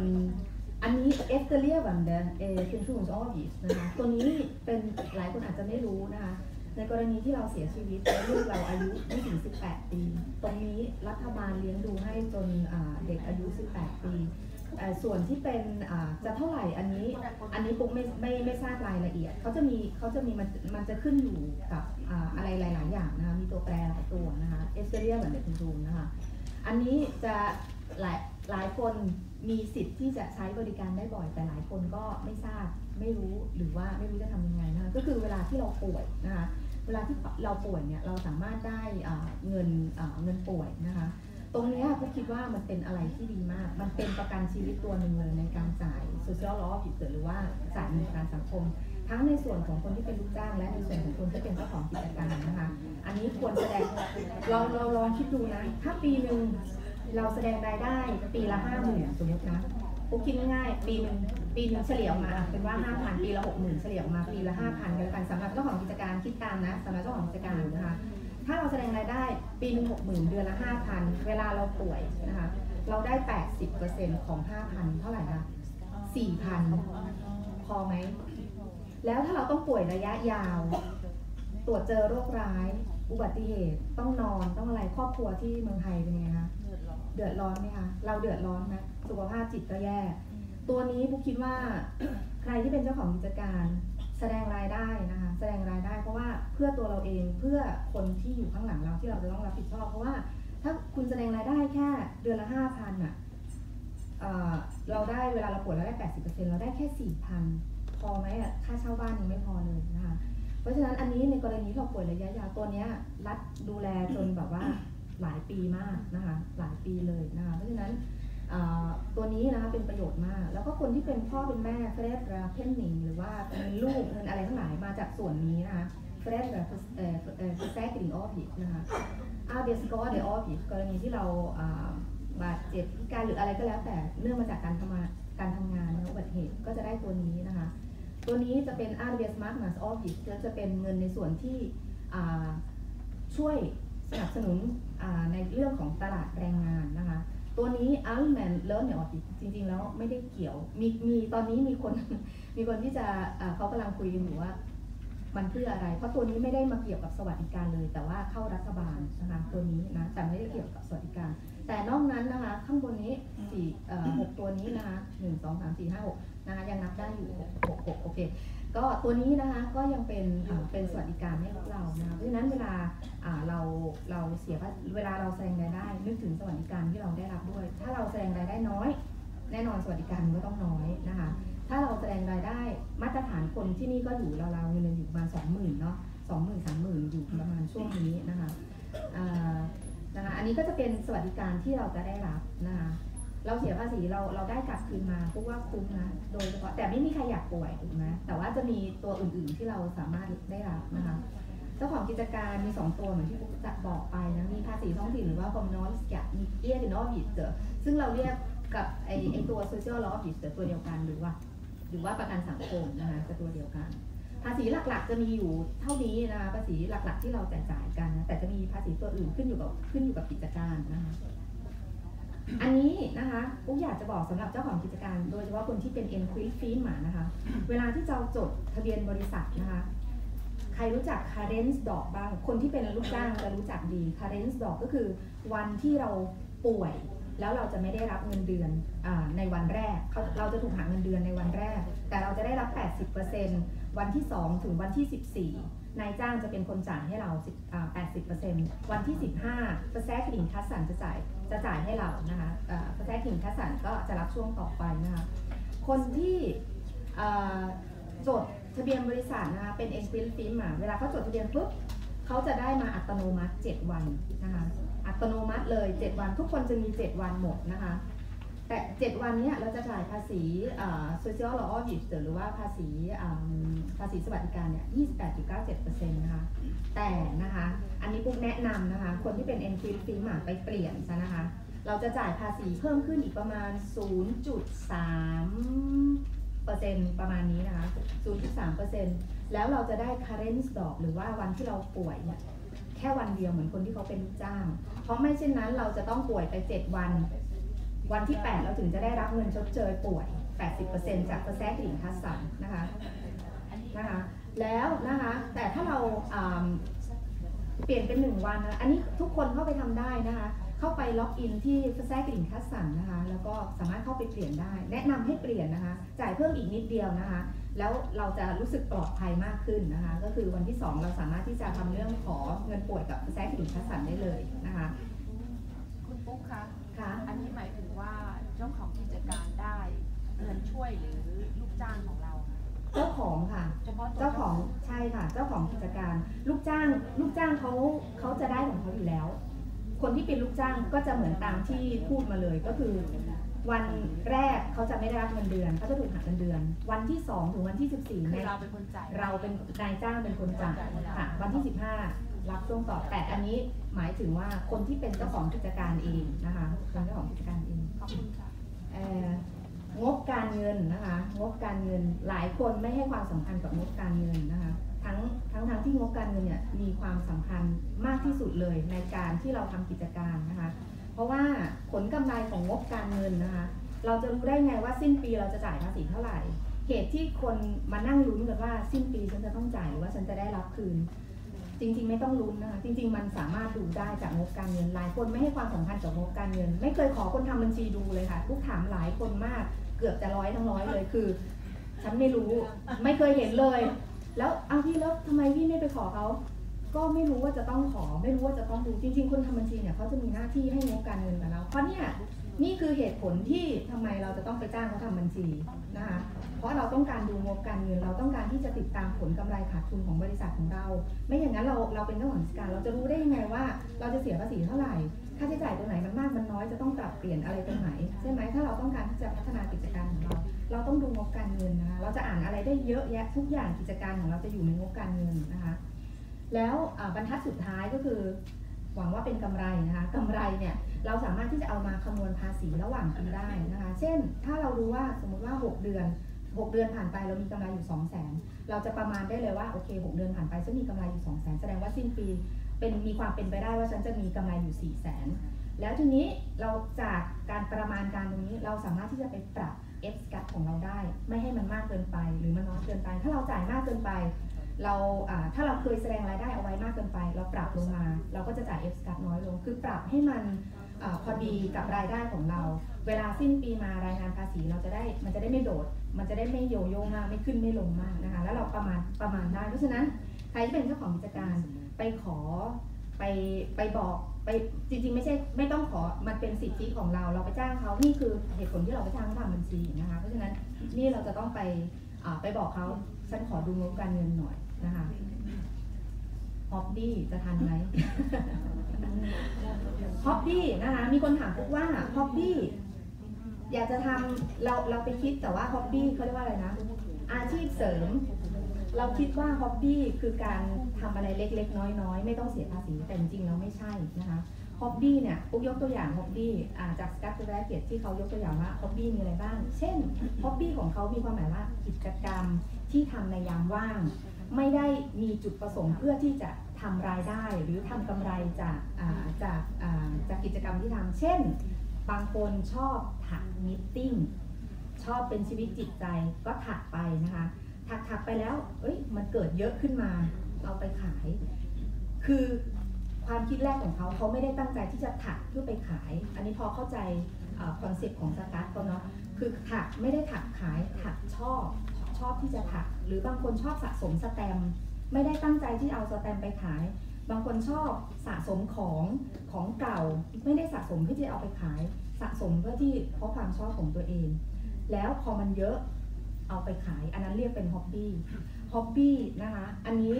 อันนี้ e f t e r l e v a n d e e pensionsavgift นะคะตัวนี้เป็นหลายคนอาจจะไม่รู้นะคะ ในกรณีที่เราเสียชีวิตแล้วลูกเราอายุไม่ถึง 18 ปี ตรงนี้รัฐบาลเลี้ยงดูให้จนเด็กอายุ 18 ปีส่วนที่เป็นจะเท่าไหร่อันนี้ อันนี้ปุ๊กไม่ไม่ไม่ทราบรายละเอียดเขาจะมีเขาจะมีมันมันจะขึ้นอยู่กับออะไรหลาย ๆ อย่างนะคะมีตัวแปรหลายตัวนะคะเอสเตเรียเหมือนเด็กคุณดูนะคะอันนี้จะหลายหลายคนมีสิทธิ์ที่จะใช้บริการได้บ่อย แต่หลายคนก็ไม่ทราบไม่รู้หรือว่าไม่รู้จะทำยังไงนะคะก็คือเวลาที่เราป่วยนะคะ เวลาที่เราป่วยเนี่ยเราสามารถได้เงินเงินป่วยนะคะ ตรงนี้ยก็คิดว่ามันเป็นอะไรที่ดีมาก มันเป็นประกันชีวิตตัวหนึ่งเลยในการจ่าย social law ผิดหรือว่าจ่ายเงินประกันสังคม ทั้งในส่วนของคนที่เป็นลูกจ้าง และในส่วนของคนที่เป็นเจ้าของกิจการนะคะ อันนี้ควรแสดงเราเราลองคิดดูนะ ถ้าปีหนึ่งเราแสดงรายได้ปีละห้าหมื่นสมมตินะ กคิดง่ายๆปีหนึ่งปีหนึงเฉลี่ยออกมาเป็นว่าห้าพันปีละหกหมื่นเฉลี่ยออกมาปีละห้าพันกันแล้วกันสำหรับเจ้าของกิจการคิดตามนะสำหรับเจ้าของกิจการนะคะถ้าเราแสดงรายได้ปีหนึ่งหกหมื่นเดือนละห้าพันเวลาเราป่วยนะคะเราได้แปดสิบเปอร์เซ็นของห้าพันเท่าไหร่คะสี่พันพอไหม แล้วถ้าเราต้องป่วยระยะยาว ตรวจเจอโรคร้าย อุบัติเหตุต้องนอนต้องอะไรครอบครัวที่เมืองไทยเป็นไงคะ
เดือดร้อน
เดือดร้อนไหมคะเราเดือดร้อนไหมสุขภาพจิตก็แย่ ตัวนี้บุ๊กคิดว่าใครที่เป็นเจ้าของกิจการแสดงรายได้นะคะ แสดงรายได้เพราะว่าเพื่อตัวเราเองเพื่อคนที่อยู่ข้างหลังเราที่เราจะต้องรับผิดชอบเพราะว่าถ้าคุณแสดงรายได้แค่เดือนละห้าพันอะเอ่อเราได้เวลาเราป่วยเราได้แปดสิบเปอร์เซ็นต์เราได้แค่สี่พันพอไหมอะค่าเช่าบ้านยังไม่พอเลยนะคะเพราะฉะนั้นอันนี้ในกรณีที่เราป่วยระยะยาวตัวเนี้ยรัฐดูแลจนแบบว่า หลายปีมากนะคะหลายปีเลยนะคะเพราะฉะนั้นตัวนี้นะคะเป็นประโยชน์มาก แล้วก็คนที่เป็นพ่อเป็นแม่เฟรดราเพนนิงหรือว่าเงินลูกเงินอะไรทั้งหลายมาจากส่วนนี้นะคะเฟรดราเอ่อเอ่อแซกริงออฟฟิศนะคะอาเดสกอเดออฟฟิศกรณีที่เราบาดเจ็บพิการหรืออะไรก็แล้วแต่เนื่องมาจากการทำงานการทำงานนะอุบัติเหตุก็จะได้ตัวนี้นะคะ ตัวนี้จะเป็น RBS Smart Mass Office ก็จะเป็นเงินในส่วนที่ช่วย สนับสนุนในเรื่องของตลาดแรงงานนะคะ ตัวนี้ a l m a n Learn เนี่ยจริงๆ แล้วไม่ได้เกี่ยวมีมีตอนนี้มีคนมีคนที่จะเขากำลังคุยกันอยู่ว่ามันเพื่ออะไร เพราะตัวนี้ไม่ได้มาเกี่ยวกับสวัสดิการเลย แต่ว่าเข้ารัฐบาลนะคะตัวนี้นะแต่ไม่ได้เกี่ยวกับสวัสดิการ แต่นอกนั้นนะคะ ข้างบนนี้สี่หกตัวนี้นะคะหนึ่งสองสามสี่ห้าหกนะคะยังนับได้อยู่หกหกหกโอเค ก็ตัวนี้นะคะก็ยังเป็นอ่าเป็นสวัสดิการให้พวกเรานะคะเพราะฉะนั้นเวลาอ่าเราเราเสียภาษีเวลาเราแสดงรายได้นึกถึงสวัสดิการที่เราได้รับด้วย ถ้าเราแสดงรายได้น้อย แน่นอนสวัสดิการมันก็ต้องน้อยนะคะถ้าเราแสดงรายได้มาตรฐานคนที่นี่ก็อยู่ราวๆเงินเดือนอยู่ประมาณสองหมื่นเนาะสองหมื่นสามหมื่นอยู่ประมาณช่วงนี้นะคะอ่านะคะอันนี้ก็จะเป็นสวัสดิการที่เราจะได้รับนะคะ เราเสียภาษีเราเราได้กลับคืนมาพวกว่าคุ้มนะโดยเฉพาะแต่ไม่มีใครอยากป่วยถูกไหมแต่ว่าจะมีตัวอื่นๆที่เราสามารถได้รับนะคะเจ้าของกิจการมี 2 ตัวเหมือนที่ปุ๊กจะบอกไปนะมีภาษีท้องถิ่นหรือว่า communal s c a t มีเ e ีย n o v i s ซึ่งเราเรียกกับไอไอตัว social law office ตัวเดียวกันหรือว่า หรือว่าประกันสังคมนะคะจะตัวเดียวกัน ภาษีหลักๆ จะมีอยู่เท่านี้นะคะภาษีหลักๆ ที่เราแจกจ่ายกันนะแต่จะมีภาษีตัวอื่นขึ้นอยู่กับขึ้นอยู่กับกิจการนะคะ อันนี้นะคะปุ๊กอยากจะบอกสำหรับเจ้าของกิจการ โดยเฉพาะคนที่เป็น e n q u i l f i n มานะคะ เวลาที่เราจดทะเบียนบริษัทนะคะ ใครรู้จัก carence ดอกบ้าง คนที่เป็นลูกจ้างจะรู้จักดี carence ดอกก็คือวันที่เราป่วยแล้วเราจะไม่ได้รับเงินเดือนอาในวันแรกเขาเราจะถูกหักเงินเดือนในวันแรก แต่เราจะได้รับ 80%วันที่ 2 ถึงวันที่ 14 นายจ้างจะเป็นคนจ่ายให้เรา10อ่า80%วันที่ 15 Försäkringskassan จะจ่าย จะจ่ายให้เรานะคะ Försäkringskassan ก็จะรับช่วงต่อไปนะคะคนที่จดทะเบียนบริษัทนะคะเป็น enskild firma เวลาเขาจดทะเบียนปุ๊บเขาจะได้มาอัตโนมัติ 7 วันนะคะอัตโนมัติเลย 7 วันทุกคนจะมี 7 วันหมดนะคะ แต่7วันเนี้ยเราจะจ่ายภาษีอ่า social law audit หรือว่าภาษีภาษีสวัสดิการเนี่ย28.97%นะคะ แต่นะคะ อันนี้ปุ๊กแนะนำนะคะ คนที่เป็น e n f i l f i m ไปเปลี่ยนซะนะคะ เราจะจ่ายภาษีเพิ่มขึ้นอีกประมาณ 0.3เปอร์เซ็นต์ประมาณนี้นะคะ 0.3เปอร์เซ็นต์แล้วเราจะได้ carence ดอกหรือว่าวันที่เราป่วยเนี่ยแค่วันเดียวเหมือนคนที่เขาเป็นลูกจ้าง เพราะไม่เช่นนั้นเราจะต้องป่วยไป 7 วัน วันที่ 8 เราถึงจะได้รับเงินชดเชยป่วย 80%จาก p e r c e n t ลิ่งคัสสันนะคะ
อันนี้
นะคะแล้วนะคะแต่ถ้าเราอ่าเปลี่ยนเป็น 1 วันนะอันนี้ทุกคนเข้าไปทำได้นะคะเข้าไปล็อกอินที่แซกลิ่งคัสสันนะคะแล้วก็สามารถเข้าไปเปลี่ยนได้ แนะนำให้เปลี่ยนนะคะ จ่ายเพิ่มอีกนิดเดียวนะคะ แล้วเราจะรู้สึกปลอดภัยมากขึ้นนะคะ ก็คือวันที่ 2 เราสามารถที่จะทำเรื่องขอเงินป่วยกับแซกลิ่งคัสสันได้เลยนะคะ
คุณปุ๊กคะ
ค่ะ
อันนี้หมายถึงว่า เจ้าของกิจการได้เงินช่วยหรือลูกจ้างของเราคะ
เจ้าของค่ะ
เฉพาะตัว
เจ้าของใช่ค่ะ เจ้าของกิจการ ลูกจ้าง ลูกจ้างเขาเขาจะได้ของเขาอยู่แล้ว คนที่เป็นลูกจ้างก็จะเหมือนตามที่พูดมาเลยก็คือ วันแรกเขาจะไม่ได้รับเงินเดือนเขาจะถูกหักเงินเดือน วันที่2ถึงวันที่14
คื
เนี่
อยเราเป็นคนจ่าย
เราเป็นนายจ้างเป็นคนจ่ายค่ะ วันที่15รับช่วงต่อแต่อันนี้ หมายถึงว่าคนที่เป็นเจ้าของกิจการเองนะคะเป็นเจ้าของกิจการเอง
ขอบคุณค่ะ
เอ่องบการเงินนะคะงบการเงินหลายคนไม่ให้ความสำคัญกับงบการเงินนะคะทั้งทั้งทั้งที่งบการเงินเนี่ยมีความสำคัญมากที่สุดเลยในการที่เราทำกิจการนะคะเพราะว่าผลกำไรของงบการเงินนะคะเราจะรู้ได้ไงว่าสิ้นปีเราจะจ่ายภาษีเท่าไหร่ เหตุที่คนมานั่งลุ้นกันว่าสิ้นปีฉันจะต้องจ่ายหรือว่าฉันจะได้รับคืน จริง ๆ ไม่ต้องลุ้นนะคะจริง ๆ มันสามารถดูได้จากงบการเงินหลายคนไม่ให้ความสำคัญกับงบการเงิน ไม่เคยขอคนทำบัญชีดูเลยค่ะลูกถามหลายคนมาก เกือบจะร้อยทั้งร้อยเลยคือ ฉันไม่รู้ไม่เคยเห็นเลย แล้วเอาพี่แล้วทำไมพี่ไม่ไปขอเขาก็ไม่รู้ว่าจะต้องขอ ไม่รู้ว่าจะต้องดูจริง ๆ คนทำบัญชีเนี่ยเขาจะมีหน้าที่ให้งบการเงินกับเราเพราะเนี่ยนี่คือเหตุผลที่ทำไมเราจะต้องไปจ้างเขาทำบัญชีนะคะ ราะเราต้องการดูงบการเงิน เราต้องการที่จะติดตามผลกำไรขาดทุนของบริษัทของเรา ไม่อย่างนั้นเราเราเป็นเจ้าของกิจการ เราจะรู้ได้ยังไงว่า เราจะเสียภาษีเท่าไหร่ ค่าใช้จ่ายตรงไหนมันมากมันน้อยจะต้องปรับเปลี่ยนอะไรตรงไหนใช่ไหมถ้าเราต้องการที่จะพัฒนากิจการของเรา เราต้องดูงบการเงินนะคะเราจะอ่านอะไรได้เยอะแยะทุกอย่างกิจการของเราจะอยู่ในงบการเงินนะคะ แล้วบรรทัดสุดท้ายก็คือหวังว่าเป็นกำไรนะคะกำไรเนี่ยเราสามารถที่จะเอามาคำนวณภาษีระหว่างปีได้นะคะ เช่น ถ้าเรารู้ว่าสมมติว่า 6 เดือน 6 เดือนผ่านไปเรามีกำไรอยู่ 2 0 0 0 0 0เราจะประมาณได้เลยว่าโอเค 6 เดือนผ่านไปฉันมีกำไรอยู่ 2 0 0 0 0 0แสดงว่าสิ้นปีเป็นมีความเป็นไปได้ว่าฉันจะมีกำไรอยู่ 4 0 0 0 0 0แล้วทีนี้เราจากการประมาณการตรงนี้เราสามารถที่จะไปปรับ F สกัดของเราได้ ไม่ให้มันมากเกินไปหรือมันน้อยเกินไป ถ้าเราจ่ายมากเกินไป เราถ้าเราเคยแสดงรายได้เอาไว้มากเกินไป เราปรับลงมา เราก็จะจ่าย F สกัดน้อยลง คือปรับให้มันอพอดีกับรายได้ของเรา เวลาสิ้นปีมารายงานภาษีเราจะได้มันจะได้ไม่โดด มันจะได้ไม่โยโย่มากไม่ขึ้นไม่ลงมากนะคะ แล้วเราประมาณประมาณได้ เพราะฉะนั้นใครที่เป็นเจ้าของกิจการไปขอไปไปบอกไปจริงๆ ไม่ใช่ไม่ต้องขอมันเป็นสิทธิของเราเราไปจ้างเขานี่คือเหตุผลที่เราไปจ้างเขาทำบัญชีนะคะเพราะฉะนั้นนี่เราจะต้องไปไปบอกเขาฉันขอดูงบการเงินหน่อยนะคะฮอบบี้จะทันไหมฮอบบี้นะคะมีคนถามปุ๊กว่าฮอบบี้ อยากจะทำเราเราไปคิดแต่ว่าฮอบบี้เขาเรียกว่าอะไรนะ อาชีพเสริม เราคิดว่า hobby คือการทำอะไรเล็กๆ น้อยๆ ไม่ต้องเสียภาษีแต่จริงๆแล้วไม่ใช่นะคะ hobby เนี่ยปุ๊กยกตัวอย่าง hobby จาก Skatteverket ที่เขายกตัวอย่างว่า hobby มีอะไรบ้าง เช่น hobby ของเขามีความหมายว่ากิจกรรมที่ทำในยามว่าง ไม่ได้มีจุดประสงค์เพื่อที่จะทำรายได้ หรือทำกำไรจากจากจากกิจกรรมที่ทำเช่น บางคนชอบถักนิตติ้งชอบเป็นชีวิตจิตใจก็ถักไปนะคะ ถักถักไปแล้ว เอ้ย มันเกิดเยอะขึ้นมา เอาไปขาย คือความคิดแรกของเขาเขาไม่ได้ตั้งใจที่จะถักเพื่อไปขาย อันนี้พอเข้าใจคอนเซ็ปต์ของ skatt ก็เนาะ คือถักไม่ได้ถักขาย ถักชอบ ชอบที่จะถัก หรือบางคนชอบสะสมสแตม ไม่ได้ตั้งใจที่เอาสแตมไปขาย บางคนชอบสะสมของของเก่าไม่ได้สะสมเพื่อที่จะเอาไปขาย สะสมเพื่อที่เพราะความชอบของตัวเอง แล้วพอมันเยอะเอาไปขายอันนั้นเรียกเป็นฮ็อบบี้ฮ็อบบี้นะคะอันนี้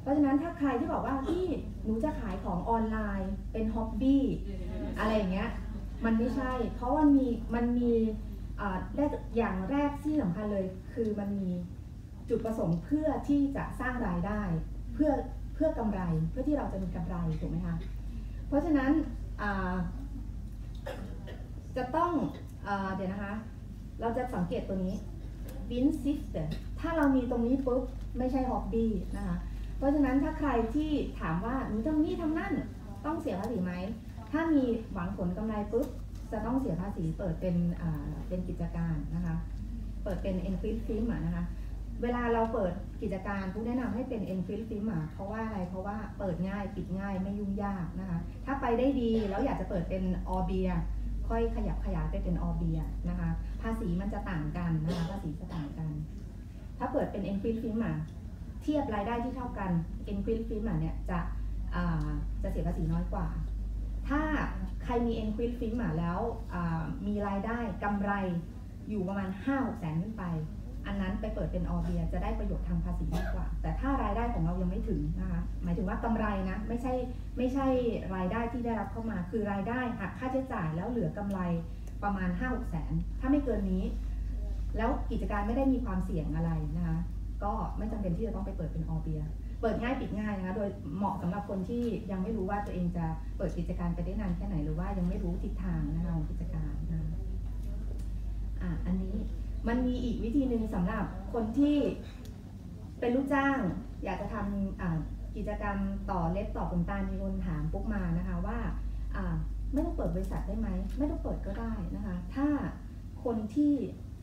เพราะฉะนั้นถ้าใครที่บอกว่าพี่หนูจะขายของออนไลน์เป็นฮ็อบบี้อะไรอย่างเงี้ยมันไม่ใช่ เพราะว่ามีมันมีอ่าแรกอย่างแรกที่สำคัญเลย คือมันมีจุดประสงค์เพื่อที่จะสร้างรายได้ เพื่อ พื่อกำไรเพื่อที่เราจะมีกำไรถูกไหมคะเพราะฉะนั้นจะต้องอเดี๋ยวนะคะ เราจะสังเกตตัวนี้ win system ถ้าเรามีตรงนี้ปุ๊บไม่ใช่ฮอบบี้นะคะเพราะฉะนั้นถ้าใครที่ถามว่าหนูทำนี่ทำนั่นต้องเสียภาษีไหม ถ้ามีหวังผลกำไรปุ๊บจะต้องเสียภาษีเปิดเป็นเป็นกิจการนะคะ เปิดเป็น e n c r i p t film อะนะคะ เวลาเราเปิดกิจการผู้แนะนำให้เป็น e n c r i p t film อะเพราะว่าอะไรเพราะว่าเปิดง่ายปิดง่ายไม่ยุ่งยากนะคะ ถ้าไปได้ดีแล้วอยากจะเปิดเป็นออเบียค่อยขยับขยายไปเป็นออเบียนะคะ ภาษีมันจะต่างกันนะคะภาษีจะต่างกัน ถ้าเปิดเป็น e n c r i p t film อะเทียบรายได้ที่เท่ากัน e n c r i p t film อะเนี่ยจะจะเสียภาษีน้อยกว่า ถ้าใครมี e n q u i t film อะแล้วมีรายได้กำไรอยู่ประมาณ5 6แสนขึ้นไป อันนั้นไปเปิดเป็นออเบียจะได้ประโยชน์ทางภาษีมากกว่า แต่ถ้ารายได้ของเรายังไม่ถึงนะคะหมายถึงว่ากำไรนะไม่ใช่ไม่ใช่รายได้ที่ได้รับเข้ามา คือรายได้หักค่าใช้จ่ายแล้วเหลือกำไรประมาณ 5 6แสนถ้าไม่เกินนี้ แล้วกิจการไม่ได้มีความเสี่ยงอะไรนะคะก็ไม่จำเป็นที่จะต้องไปเปิดเป็นออเบียเปิดง่ายปิดง่ายนะคะโดยเหมาะสำหรับคนที่ยังไม่รู้ว่าตัวเองจะเปิดกิจการไปได้นานแค่ไหนหรือว่ายังไม่รู้ทิศทางนะคะของกิจการนะอะอันนี้ มันมีอีกวิธีหนึ่งสำหรับคนที่เป็นลูกจ้าง อยากจะทำกิจกรรมต่อเล็บต่อขนตามีคนถามปุ๊กมานะคะว่าไม่ต้องเปิดบริษัทได้ไหมไม่ต้องเปิดก็ได้นะคะ ถ้าคนที่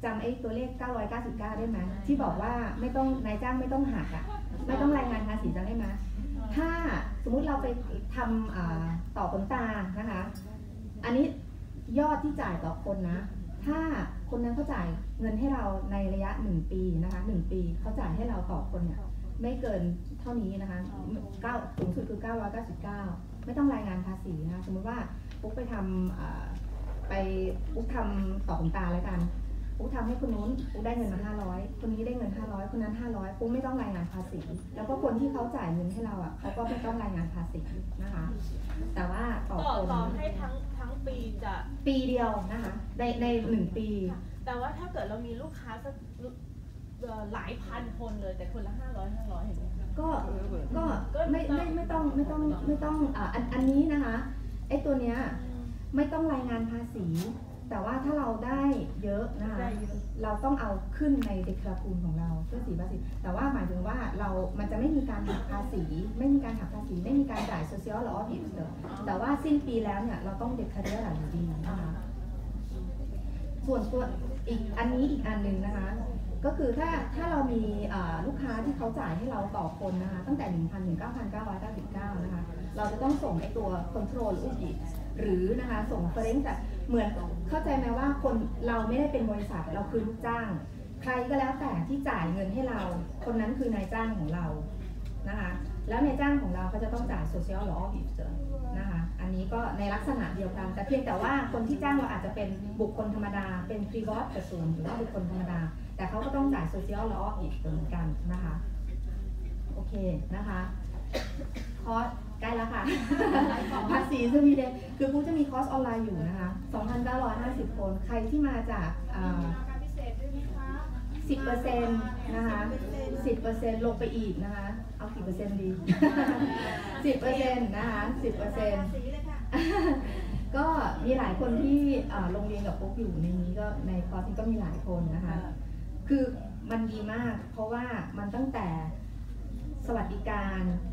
จำไอ้ตัวเลข 999 ได้ไหมที่บอกว่าไม่ต้องนายจ้างไม่ต้องหักอะไม่ต้องรายงานภาษีจำได้ไหมถ้าสมมุติเราไปทำต่อขนตานะคะ อันนี้ยอดที่จ่ายต่อคนนะ ถ้า คนนั้นเขาจ่ายเงินให้เราในระยะ 1 ปีนะคะ1ปีเขาจ่ายให้เราต่อคนเนี่ยไม่เกินเท่านี้นะคะเก้าสูงสุดคือ 999 ไม่ต้องรายงานภาษีนะคะสมมติว่าปุ๊กไปทำไปปุ๊กทำต่อขนตาแล้วกันปุ๊กทำให้คนนู้นปุ๊กได้เงินมา 500 คนนี้ได้เงิน 500 คนนั้น 500ปุ๊กไม่ต้องรายงานภาษี แล้วก็คนที่เขาจ่ายเงินให้เราอะเขาก็ไม่ต้องรายงานภาษีนะคะ แต่ว่าต่อ
ต่อ
คน
ให้ทั้ง ปีจะ
ปีเดียวนะคะในในหนึ่งปี
แต่ว่าถ้าเกิดเรามีลูกค้าสักเอ่อหลายพันคนเลยแต่คนละห้าร้อยห้าร้อยเห็นไหมคะ
ก็ก็ไม่ไม่ไม่ต้องไม่ต้องไม่ต้องอ่าอันอันนี้นะคะไอ้ตัวเนี้ยไม่ต้องรายงานภาษี แต่ว่าถ้าเราได้เยอะนะคะ
ได้ เรา
ต้องเอาขึ้นในเดคลาคูลของเราเพื่อสีภาษีแต่ว่าหมายถึงว่าเรามันจะไม่มีการหักภาษี ไม่มีการหักภาษี ไม่มีการจ่าย social law of use แต่ว่าสิ้นปีแล้วเนี่ยเราต้องเดคลาเรียร์อยู่ดีนะคะส่วนตัวอีกอันนี้อีกอันหนึ่งนะคะ ก็คือถ้าถ้าเรามีลูกค้าที่เขาจ่ายให้เราต่อคนนะคะตั้งแต่ 1,000ถึง9,999 นะคะ เราจะต้องส่งไอตัว control u b i หรือนะคะส่งเฟรนจาก เหมือนเข้าใจไหมว่าคนเราไม่ได้เป็นบริษัทเราคือลูกจ้าง ใครก็แล้วแต่ที่จ่ายเงินให้เรา คนนั้นคือนายจ้างของเรานะคะแล้วนายจ้างของเราเขาจะต้องจ่าย social law of use นะคะอันนี้ก็ในลักษณะเดียวกัน แต่เพียงแต่ว่าคนที่จ้างเราอาจจะเป็นบุคคลธรรมดา เป็น private person หรือว่าบุคคลธรรมดา แต่เขาก็ต้องจ่าย social law of use เหมือนกันนะคะโอเคนะคะ คอร์สใกล้แล้วค่ะ ภาษีสวีเดนคือปุ๊กจะมีคอร์สออนไลน์อยู่นะคะ 2,950 โครน ใครที่มาจากอ่า
พิเศษด้วยไหมคะ
สิบเปอร์เซ็นต์นะคะสิบเปอร์เซ็นต์ลงไปอีกนะคะ เอากี่เปอร์เซ็นต์ดีสิบเปอร์เซ็นต์นะคะสิบเปอร์เซ็นต์
สีเลยค่ะ
ก็มีหลายคนที่อ่าลงเรียนกับปุ๊กอยู่ในนี้ก็ในคอร์สนี้ก็มีหลายคนนะคะ คือมันดีมากเพราะว่ามันตั้งแต่สวัสดิการอา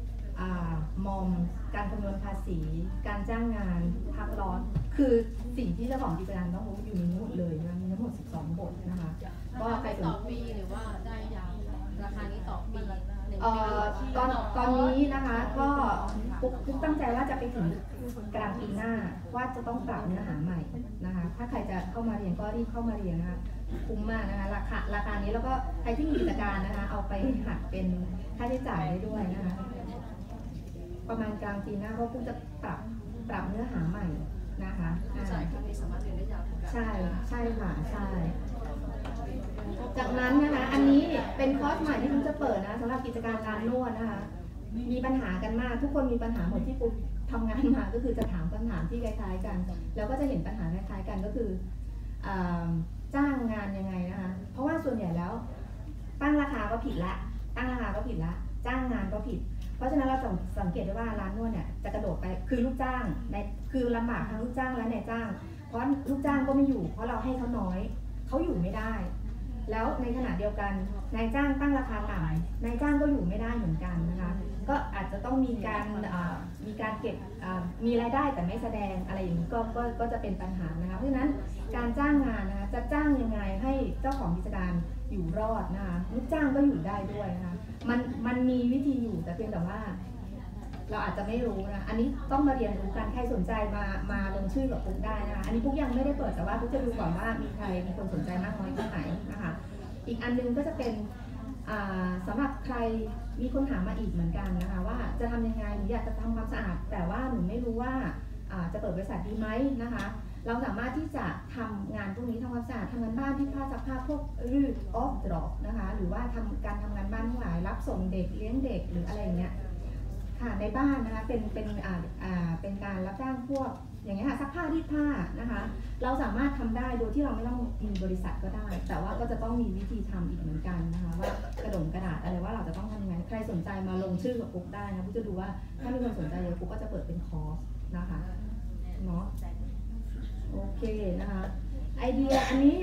มอมการคำนวณภาษี การจ้างงานพักร้อน คือสิ่งที่เจ้าของกิจการต้องรู้อยู่ในนี้หมดเลยนะมีทั้งหมด 12 บทนะคะก็ใครสน
ต่อปีหรือว่าได้ยาวราคานี้ต่อปีหนึ่ง
เอ่
ปี
อตอนตอนนี้นะคะก็ปุ๊กปุ๊กตั้งใจว่าจะไปถึงกลางปีหน้าว่าจะต้องปรับเนื้อหาใหม่นะคะ ถ้าใครจะเข้ามาเรียนก็รีบเข้ามาเรียนนะคะคุ้มมากนะคะราคาราคานี้แล้วก็ใครที่มีกิจการนะคะ เอาไปหักเป็นค่าใช้จ่ายได้ด้วยนะคะ ประมาณกลางปีหน้าเพราะปุ๊กจะปรับปรับเนื้อหาใหม่นะคะอ่า
จ่ายครั้งนี้สามารถเรียนได้ยาวถึง
ใช่ใช่ค่ะใช่ จากนั้นนะคะอันนี้เป็นคอร์สใหม่ที่ผมจะเปิดนะสำหรับกิจการร้านนวดนะคะมีปัญหากันมาก ทุกคนมีปัญหาหมดที่ปุ๊บทำงานมาก็คือจะถามคำถามที่คล้ายๆกัน แล้วก็จะเห็นปัญหาคล้ายๆกันก็คืออ่าจ้างงานยังไงนะคะเพราะว่าส่วนใหญ่แล้ว ตั้งราคาก็ผิดละ ตั้งราคาก็ผิดละ จ้างงานก็ผิด เพราะฉะนั้นเราจะสังเกตได้ว่าร้านนวดเนี่ยจะกระโดดไปคือลูกจ้างในคือลำบากทั้งลูกจ้างและนายจ้าง เพราะลูกจ้างก็ไม่อยู่ เพราะเราให้เขาน้อยเขาอยู่ไม่ได้ แล้วในขณะเดียวกันนายจ้างตั้งราคาต่ำนายจ้างก็อยู่ไม่ได้เหมือนกันนะคะก็อาจจะต้องมีการอ่ามีการเก็บอ่ามีรายได้แต่ไม่แสดงอะไรอย่างนี้ก็ก็ก็จะเป็นปัญหานะคะเพราะฉะนั้นการจ้างงานนะคะจะจ้างยังไงให้เจ้าของกิจการอยู่รอดนะคะลูกจ้างก็อยู่ได้ด้วยนะคะ มันมันมีวิธีอยู่แต่เพียงแต่ว่า เราอาจจะไม่รู้นะ อันนี้ต้องมาเรียนรู้กันใครสนใจมามาลงชื่อกับปุ๊กได้นะคะ อันนี้ปุ๊กยังไม่ได้เปิดแต่ว่าปุ๊กจะดูก่อนว่ามีใครมีคนสนใจมากน้อยแค่ไหนนะคะ อีกอันหนึงก็จะเป็นอ่าสำหรับใครมีคนถามมาอีกเหมือนกันนะคะ ว่าจะทำยังไงหนูอยากจะทำความสะอาด แต่ว่าหนูไม่รู้ว่าจะเปิดบริษัทดีไหมนะคะ เราสามารถที่จะทำงานพวกนี้ทำความสะอาดทำงานบ้านที่ผ้าซักผ้าพวกรืดออฟดรอปนะคะหรือว่าทำการทำงานบ้านทั้งหลาย รับส่งเด็กเลี้ยงเด็กหรืออะไรอย่างเงี้ยค่ะในบ้านนะคะเป็นเป็นอ่าอ่าเป็นการรับจ้างพวกอย่างเงี้ยค่ะซักผ้ารีดผ้านะคะ เราสามารถทำได้โดยที่เราไม่ต้องมีบริษัทก็ได้ แต่ว่าก็จะต้องมีวิธีทำอีกเหมือนกันนะคะว่ากระดงกระดาษอะไรว่าเราจะต้องทำยังไงใครสนใจมาลงชื่อกับปุ๊กได้นะปุ๊กจะดูว่าถ้ามีคนสนใจเยอะปุ๊กก็จะเปิดเป็นคอร์สนะคะเนาะ โอเคนะคะไอเดียอันนี้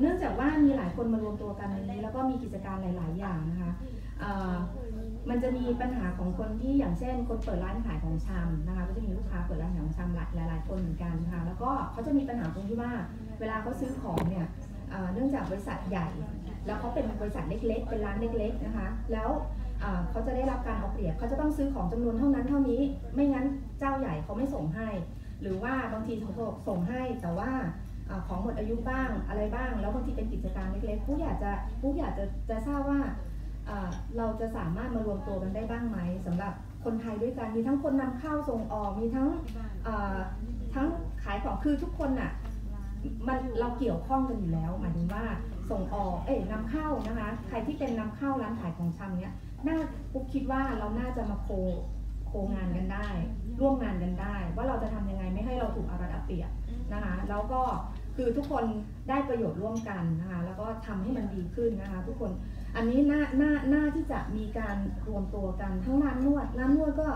เนื่องจากว่ามีหลายคนมารวมตัวกันในนี้แล้วก็มีกิจการหลาย ๆ อย่างนะคะมันจะมีปัญหาของคนที่อย่างเช่น คนเปิดร้านขายของชำนะคะก็จะมีลูกค้าเปิดร้านขายของชำหลายหลายๆคนเหมือนกันนะคะแล้วก็เขาจะมีปัญหาตรงที่ว่า เวลาเขาซื้อของเนี่ยเนื่องจากบริษัทใหญ่ แล้วเขาเป็นบริษัทเล็ก ๆ เป็นร้านเล็ก ๆ นะคะ แล้วเขาจะได้รับการเอาเปรียบเขาจะต้องซื้อของจำนวนเท่านั้นเท่านี้ ไม่งั้นเจ้าใหญ่เขาไม่ส่งให้ หรือว่าบางทีเขาส่งให้แต่ว่าอของหมดอายุบ้างอะไรบ้าง แล้วบางทีเป็นกิจการเล็กๆผู้อยากจะผู้อยากจะจะทราบว่าเราจะสามารถมารวมตัวกันได้บ้างไหมสำหรับคนไทยด้วยกันมีทั้งคนนำเข้าส่งออกมีทั้งทั้งขายของคือทุกคนน่ะมันเราเกี่ยวข้องกันอยู่แล้วหมายถึงว่าส่งออกเอ้ยนำเข้านะคะ ใครที่เป็นนำเข้าร้านขายของชำเนี้ยน่าปุ๊กคิดว่าเราน่าจะมาโคโค งานกันได้ ร่วมงานกันได้ ว่าเราจะทำยังไงไม่ให้เราถูกอารัดเอาเปรียบนะคะแล้วก็คือทุกคนได้ประโยชน์ร่วมกันนะคะแล้วก็ทำให้มันดีขึ้นนะคะทุกคนอันนี้น่าน่าน่าที่จะมีการรวมตัวกันทั้งร้านนวดร้านนวดก็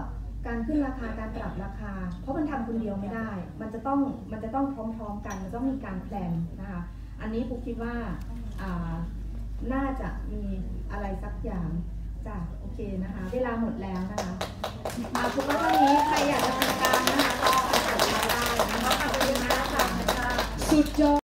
การขึ้นราคาการปรับราคา เพราะมันทำคนเดียวไม่ได้ มันจะต้องมันจะต้องพร้อมๆกัน มันต้องมีการแพลนนะคะอันนี้ปุ๊กคิดว่าอ่าน่าจะมีอะไรสักอย่างจ้ะโอ เคนะคะ เวลาหมดแล้วนะคะ มาคุณว่าเท่านี้ใครอยากจะติดตามนะคะก็ติดตามได้นะคะขอบคุณมากค่ะ
สุดยอด